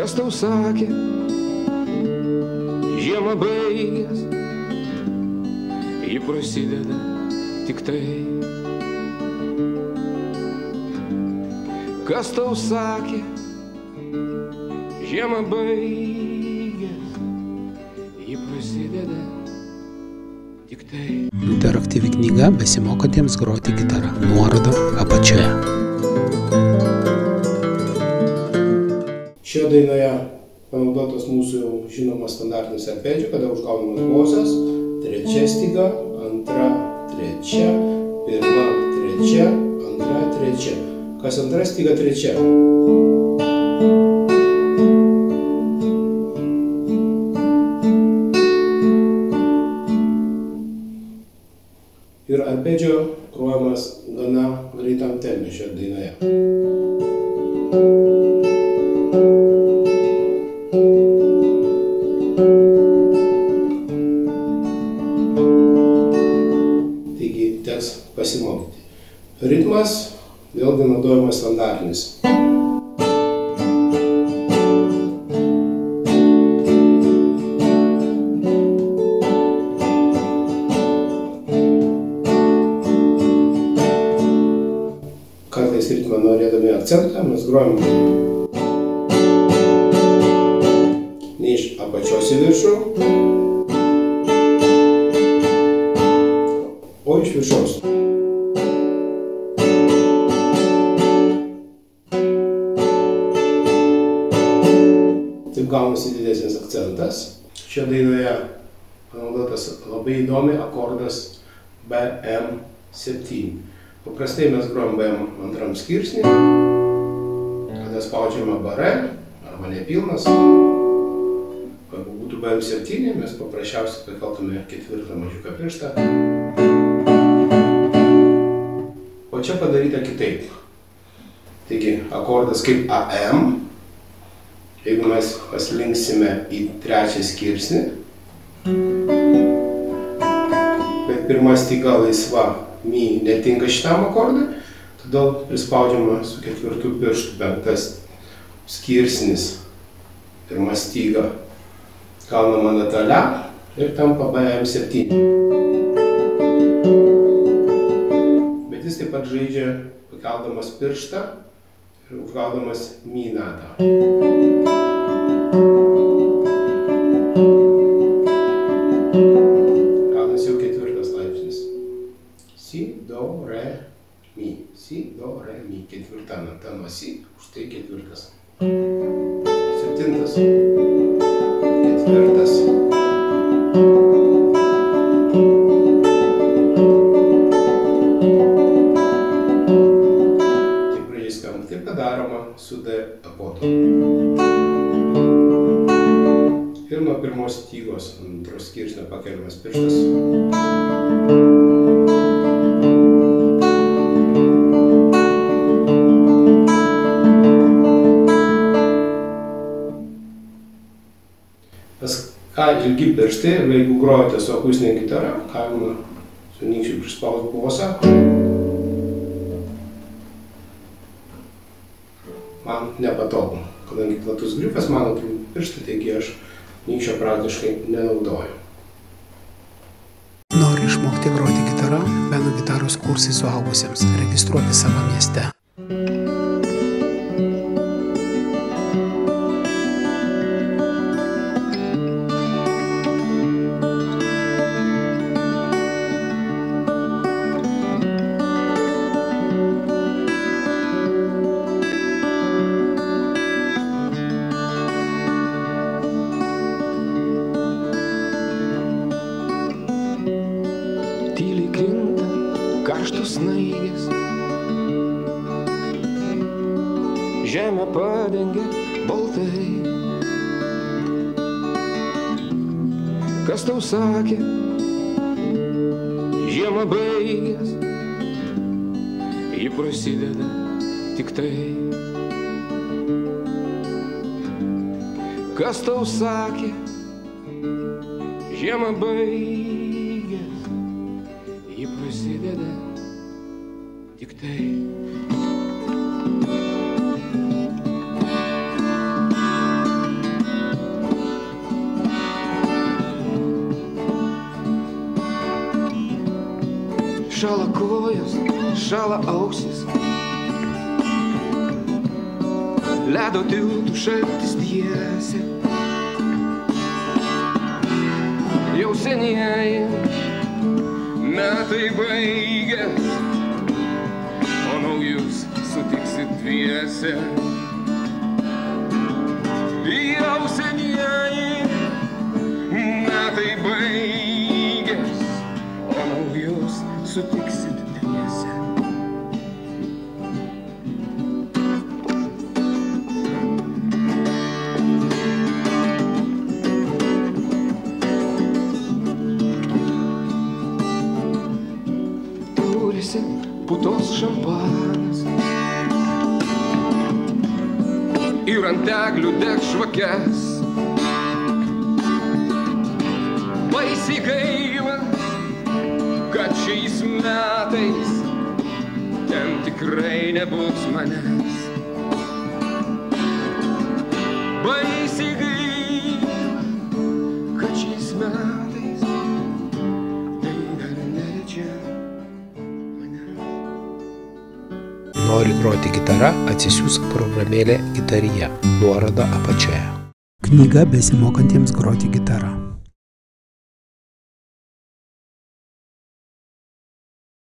Kas tau sakė, žiemą baigęs, ji prasideda tik tai. Kas tau sakė, žiemą baigęs, ji prasideda tik tai. Interaktyvi knyga besimokantiems groti gitarą. Nuoroda apačioje. Mūsų jau žinomas standartinis arpedžio, kada užgaunamas bosas, trečia styga, antra, trečia, pirma, trečia, antra, trečia. Kas antra styga, trečia. Ir arpedžio grojamas gana greitam tempe šioje dainoje. Taigi pasimokyti. Ritmas vėlgi naudojamas standartinis. Kartais ritmą norėdami akcentą mes grojam ne iš apačios į viršų, o iš viršaus. Gaunasi didesnis akcentas. Šioje dainoje panaudotas labai įdomi akordas BM7. Paprastai mes grojam BM antram skirsnį, kada spaudžiama bare arba nepilnas. Jeigu būtų BM7, mes paprasčiausiai pakeltume ketvirtą mažiuką pirštą. O čia padaryta kitaip. Taigi akordas kaip AM. Jeigu mes paslinksime į trečią skirsnį, bet pirma styga laisva, mi netinka šitam akordui, todėl prispaudžiama su ketvirtu pirštu penktas skirsnis, pirma styga gaunama natale ir tampa BM7. Bet jis taip pat žaidžia pakeldamas pirštą ir užgaudamas mi natą. Mi. Si, do, re, mi. Ketvirta nata nuo si, už tai ketvirtas. Septintas. Ketvirtas. Gražiai skamba. Taip pat daroma su D akodu. Ir nuo pirmos stygos, antros skirsnio pakeliamas pirštas. Pas ką ilgi pirštai, ir jeigu grojate su akustinė gitara, galima su nykščiu prispausti bosą. Man nepatogu, kadangi platus grifas mano pirštai, taigi aš nykščio praktiškai nenaudoju. Nori išmokti groti gitarą? Beno gitaros kursai suaugusiems. Registruoti savo mieste. Karštus snaigės. Žemę padengia baltai. Kas tau sakė, žiemą baigęs, ji prasideda tik tai. Kas tau sakė, žiemą baigęs, ji prasideda tik tai tik tai. Šala kojas, šala ausis, ledo tiltų šaltis tiesia. Jau senieji metai baigės. Sutiksit dviese. Jau senieji metai baigės, o naujus sutiksit dviese. Turisi putos šampanas ir ant eglių deg žvakes. Baisiai gaila, kad šiais metais ten tikrai nebus manęs. Nori groti gitara, atsisiųsk programėlę Gitarija. Nuoroda apačioje. Knyga besimokantiems groti gitarą.